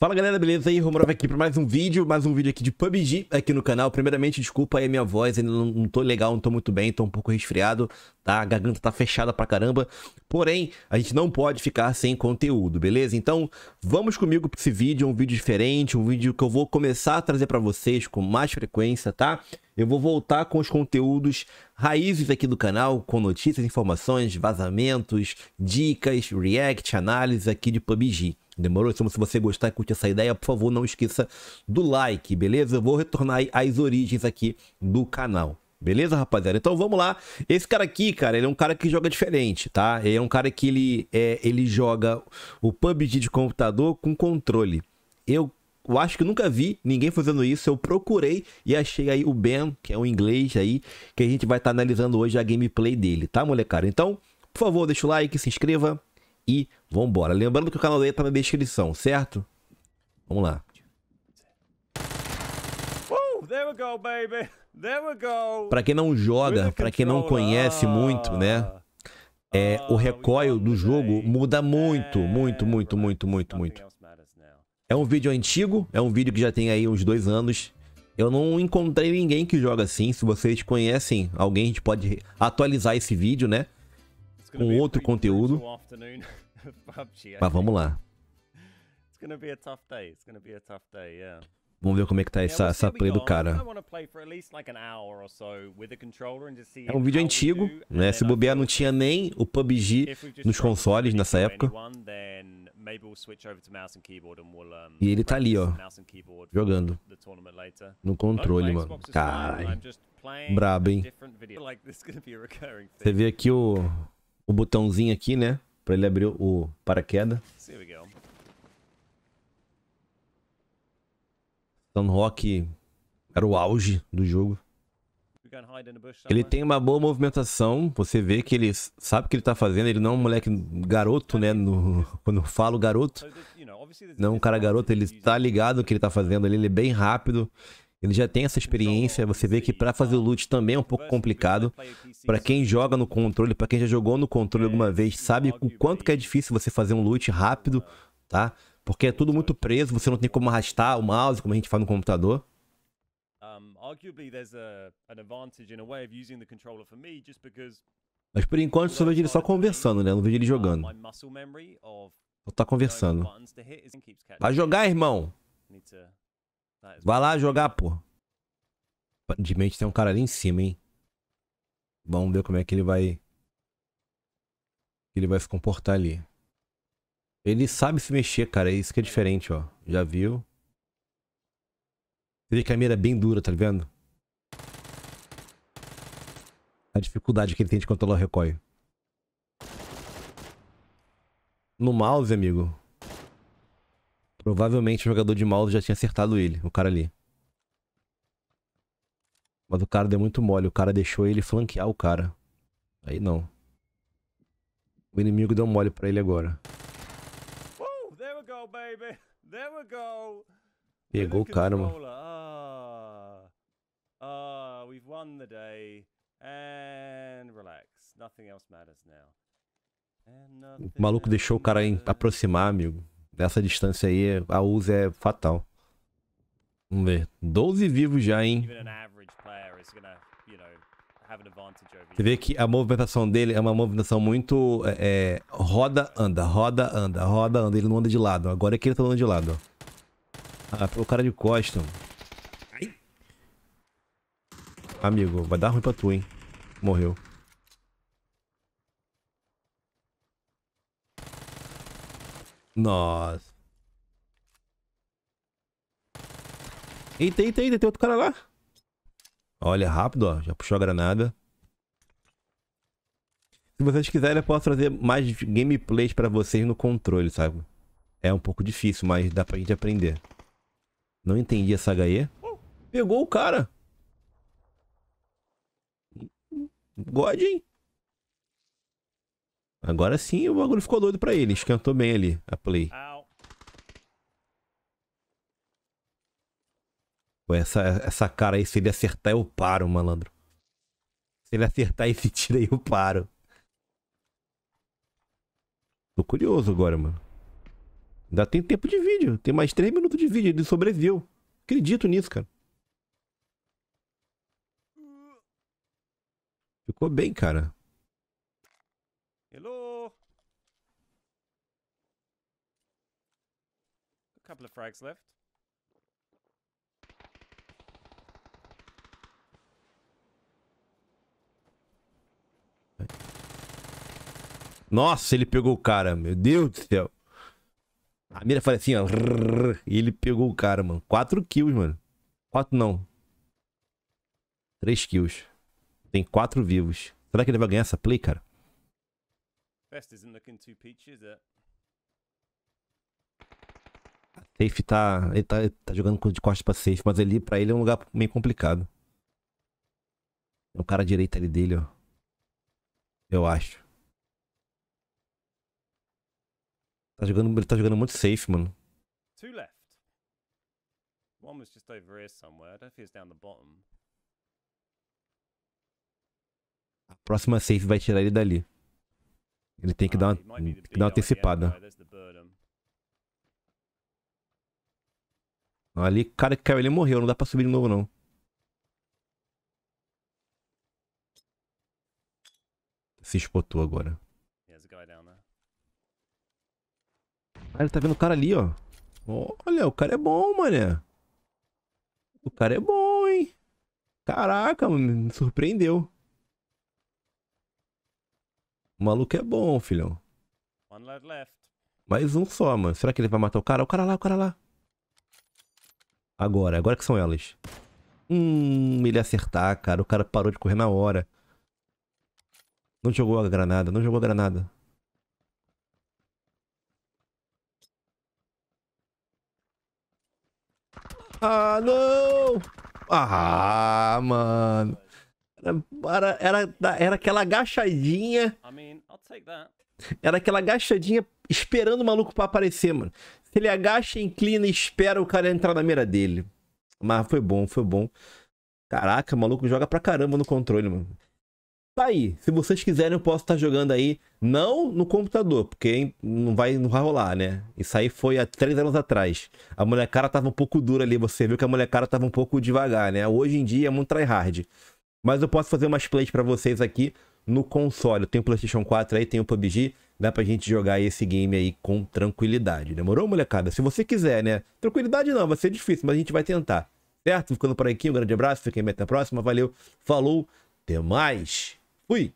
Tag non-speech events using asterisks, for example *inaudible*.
Fala galera, beleza? Aí, Romorov aqui para mais um vídeo, mais um vídeo aqui de PUBG aqui no canal. Primeiramente, desculpa aí a minha voz, ainda não, não tô legal, não tô muito bem, tô um pouco resfriado, tá? A garganta tá fechada pra caramba. Porém, a gente não pode ficar sem conteúdo, beleza? Então, vamos comigo pra esse vídeo, um vídeo diferente, um vídeo que eu vou começar a trazer pra vocês com mais frequência, tá? Eu vou voltar com os conteúdos raízes aqui do canal, com notícias, informações, vazamentos, dicas, react, análise aqui de PUBG. Demorou? Então, se você gostar e curtir essa ideia, por favor, não esqueça do like, beleza? Eu vou retornar às origens aqui do canal. Beleza, rapaziada? Então vamos lá. Esse cara aqui, cara, ele é um cara que joga diferente, tá? Ele é um cara que ele, é, ele joga o PUBG de computador com controle. Eu, eu acho que nunca vi ninguém fazendo isso. Eu procurei e achei aí o Ben, que é um inglês aí, que a gente vai estar tá analisando hoje a gameplay dele, tá, molecada? Então, por favor, deixa o like, se inscreva, e vambora. Lembrando que o canal dele tá na descrição, certo? Vamos lá. Para quem não joga, para quem não conhece muito, né? É, o recoil do jogo muda muito, muito, muito, muito, muito, muito. É um vídeo antigo, é um vídeo que já tem aí uns dois anos. Eu não encontrei ninguém que joga assim. Se vocês conhecem alguém, a gente pode atualizar esse vídeo, né? Com outro conteúdo. *laughs* Mas vamos lá. Vamos ver como é que tá essa, essa play do cara. É um vídeo antigo, né? Se bobear não tinha nem o PUBG nos consoles nessa época. E ele tá ali, ó, jogando no controle, mano. Caralho. Brabo, hein? *laughs* Você vê aqui o, o botãozinho aqui, né? Pra ele abrir o paraquedas. Sunrock era o auge do jogo. Ele tem uma boa movimentação, você vê que ele sabe o que ele tá fazendo, ele não é um moleque garoto, né, no, *laughs* quando eu falo garoto, não é um cara garoto, ele tá ligado no que ele tá fazendo ali, ele é bem rápido, ele já tem essa experiência. Você vê que para fazer o loot também é um pouco complicado. Para quem joga no controle, para quem já jogou no controle alguma vez, sabe o quanto que é difícil você fazer um loot rápido, tá? Porque é tudo muito preso, você não tem como arrastar o mouse como a gente faz no computador. Mas por enquanto só vejo ele só conversando, né? Não vejo ele jogando. Só tá conversando. Vai jogar, irmão! Vai lá jogar, pô. Aparentemente tem um cara ali em cima, hein? Vamos ver como é que ele vai... Ele vai se comportar ali. Ele sabe se mexer, cara. É isso que é diferente, ó. Já viu? Você vê que a mira é bem dura, tá vendo? A dificuldade que ele tem de controlar o recoil. No mouse, amigo, Provavelmente o jogador de mouse já tinha acertado ele, o cara ali. Mas o cara deu muito mole, o cara deixou ele flanquear o cara. Aí não. O inimigo deu mole pra ele agora. Pegou o cara, mano. Ah, ah, we've won the day. And relax. Nothing else matters now. O maluco deixou o cara aproximar, amigo. Dessa distância aí, a usa é fatal. Vamos ver. 12 vivos já, hein? Você vê que a movimentação dele é uma movimentação muito... É, é, roda, anda, roda, anda, roda, anda. Ele não anda de lado. Agora é que ele tá andando de lado. Ah, o cara de costa. Amigo, vai dar ruim pra tu, hein? Morreu. Nossa. Eita, eita, eita, tem outro cara lá. Olha, rápido, ó. Já puxou a granada. Se vocês quiserem, eu posso trazer mais gameplays pra vocês no controle, sabe? É um pouco difícil, mas dá pra gente aprender. Não entendi essa HE. Pegou o cara. God, hein? Agora sim o bagulho ficou doido pra ele. Esquentou bem ali a play. Pô, essa, essa cara aí, se ele acertar, eu paro, malandro. Se ele acertar esse *laughs* tiro aí, eu paro. Tô curioso agora, mano. Ainda tem tempo de vídeo. Tem mais 3 minutos de vídeo. Ele sobreviveu. Acredito nisso, cara. Ficou bem, cara. Hello. A couple of frags left. Nossa, ele pegou o cara, meu Deus do céu. A mira faz assim, ó. E ele pegou o cara, mano. 4 kills, mano. 4 não. 3 kills. Tem 4 vivos. Será que ele vai ganhar essa play, cara? Best isn't looking too peachy, is it? Safe tá. Ele tá, ele tá jogando de costas pra safe, mas ali pra ele é um lugar meio complicado. Tem um cara à direita ali dele, ó. Eu acho. Tá jogando, ele tá jogando muito safe, mano. Two left. One was just over here somewhere. I don't think it's down the bottom. A próxima safe vai tirar ele dali. Ele tem que Ah, dar uma, tem que dar uma antecipada. Ali, cara que caiu ali morreu, não dá pra subir de novo, não. Se espotou agora. Ah, ele tá vendo o cara ali, ó. Olha, o cara é bom, mané. O cara é bom, hein? Caraca, mano, me surpreendeu. O maluco é bom, filhão. Mais um só, mano. Será que ele vai matar o cara? O cara lá, o cara lá. Agora, agora que são elas. Hum, ele acertar, cara. O cara parou de correr na hora. Não jogou a granada, não jogou a granada. Ah, não! Ah, mano. Era, era, era, aquela agachadinha. I. Era aquela agachadinha esperando o maluco pra aparecer, mano. Se ele agacha, inclina e espera o cara entrar na mira dele. Mas foi bom, foi bom. Caraca, o maluco joga pra caramba no controle, mano. Tá aí. Se vocês quiserem, eu posso estar jogando aí. Não no computador, porque não vai, não vai rolar, né? Isso aí foi há três anos atrás. A molecada tava um pouco dura ali. Você viu que a molecada tava um pouco devagar, né? Hoje em dia é muito tryhard. Mas eu posso fazer umas plays pra vocês aqui no console. Eu tenho o PlayStation 4 aí, tenho o PUBG. Dá pra gente jogar esse game aí com tranquilidade. Demorou, molecada? Se você quiser, né? Tranquilidade não, vai ser difícil, mas a gente vai tentar. Certo? Ficando por aqui, um grande abraço, fiquem bem até a próxima. Valeu, falou, até mais. Fui!